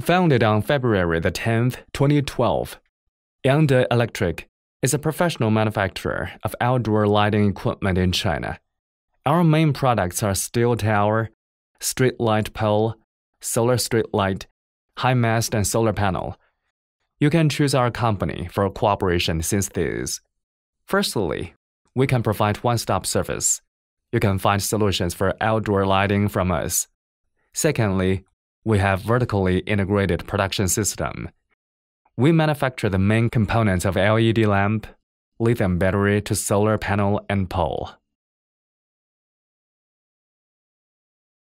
Founded on February the 10th, 2012, Yangde Electric is a professional manufacturer of outdoor lighting equipment in China. Our main products are steel tower, street light pole, solar street light, high mast, and solar panel. You can choose our company for cooperation since these. Firstly, we can provide one stop service. You can find solutions for outdoor lighting from us. Secondly, we have vertically integrated production system. We manufacture the main components of LED lamp, lithium battery to solar panel and pole.